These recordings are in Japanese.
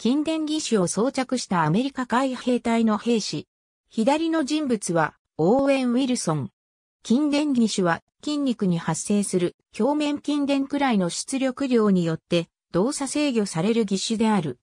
近電義手を装着したアメリカ海兵隊の兵士。左の人物は、オーウェン・ウィルソン。筋電義手は筋肉に発生する表面筋電くらいの出力量によって動作制御される義手である。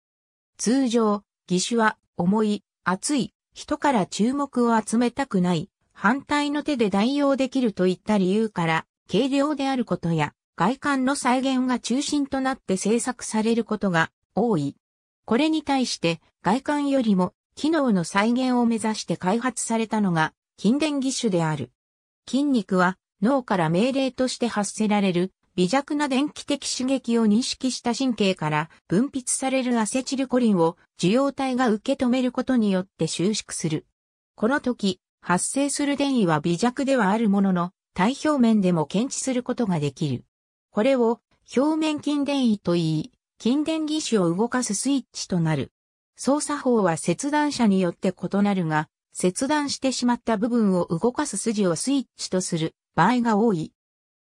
通常、義手は重い、熱い、人から注目を集めたくない、反対の手で代用できるといった理由から、軽量であることや、外観の再現が中心となって製作されることが多い。これに対して外観よりも機能の再現を目指して開発されたのが筋電義手である。筋肉は脳から命令として発せられる微弱な電気的刺激を認識した神経から分泌されるアセチルコリンを受容体が受け止めることによって収縮する。この時、発生する電位は微弱ではあるものの、体表面でも検知することができる。これを表面筋電位と言い、筋電義手を動かすスイッチとなる。操作法は切断者によって異なるが、切断してしまった部分を動かす筋をスイッチとする場合が多い。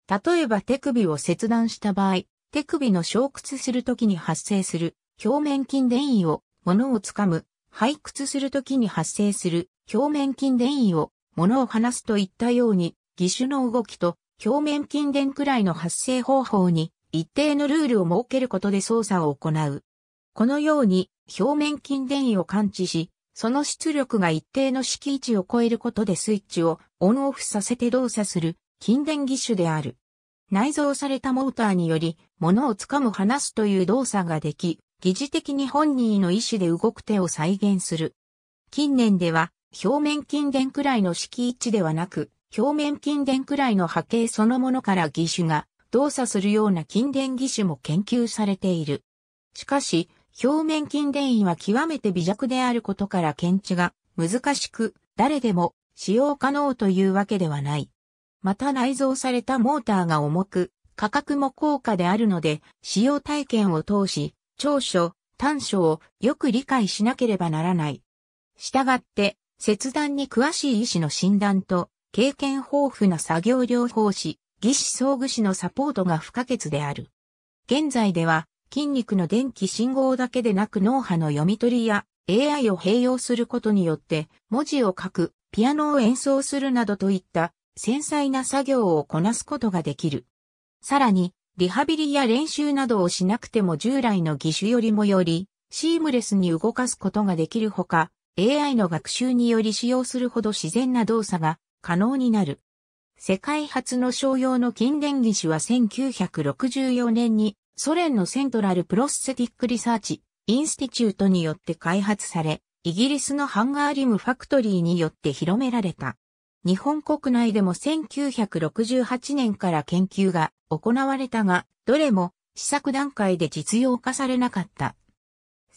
例えば手首を切断した場合、手首の小屈するときに発生する表面筋電位を物をつかむ、背屈するときに発生する表面筋電位を物を離すといったように、義手の動きと表面筋電くらいの発生方法に一定のルールを設けることで操作を行う。このように表面筋電位を感知し、その出力が一定の敷地を超えることでスイッチをオンオフさせて動作する筋電義手である。内蔵されたモーターにより物を掴む離すという動作ができ、疑似的に本人の意思で動く手を再現する。近年では表面筋電くらいの敷地ではなく、表面筋電くらいの波形そのものから義手が動作するような筋電義手も研究されている。しかし、表面筋電位は極めて微弱であることから検知が難しく、誰でも使用可能というわけではない。また内蔵されたモーターが重く、価格も高価であるので、使用体験を通し、長所、短所をよく理解しなければならない。したがって、切断に詳しい医師の診断と、経験豊富な作業療法士、技師装具士のサポートが不可欠である。現在では、筋肉の電気信号だけでなく脳波の読み取りや AI を併用することによって文字を書く、ピアノを演奏するなどといった繊細な作業をこなすことができる。さらに、リハビリや練習などをしなくても従来の義手よりもより、シームレスに動かすことができるほか、AI の学習により使用するほど自然な動作が可能になる。世界初の商用の筋電義手は1964年にソ連の Central Prosthetic Research Institute によって開発され、イギリスの Hanger Limb Factory によって広められた。日本国内でも1968年から研究が行われたが、どれも試作段階で実用化されなかった。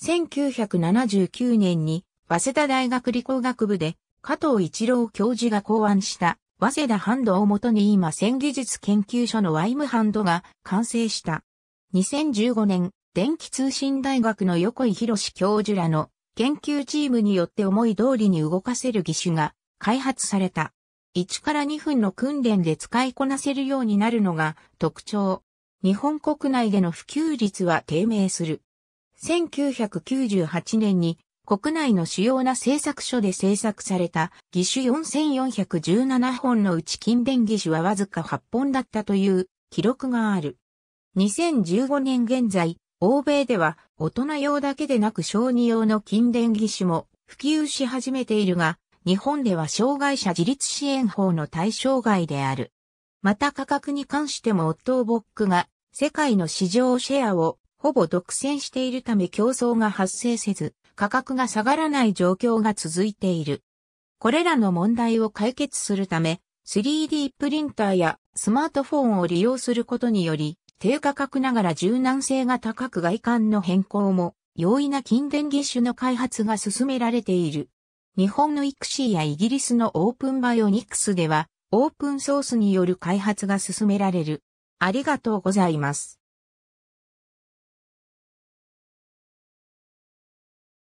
1979年に早稲田大学理工学部で加藤一郎教授が考案した早稲田ハンドをもとに今線技術研究所のワイムハンドが完成した。2015年、電気通信大学の横井博士教授らの研究チームによって思い通りに動かせる義手が開発された。1から2分の訓練で使いこなせるようになるのが特徴。日本国内での普及率は低迷する。1998年に国内の主要な製作所で製作された義手4417本のうち近電義手はわずか8本だったという記録がある。2015年現在、欧米では大人用だけでなく小児用の筋電義手も普及し始めているが、日本では障害者自立支援法の対象外である。また価格に関してもオットーボックが世界の市場シェアをほぼ独占しているため競争が発生せず、価格が下がらない状況が続いている。これらの問題を解決するため、3D プリンターやスマートフォンを利用することにより、低価格ながら柔軟性が高く外観の変更も容易な筋電義手の開発が進められている。日本のイクシーやイギリスのオープンバイオニクスではオープンソースによる開発が進められる。ありがとうございます。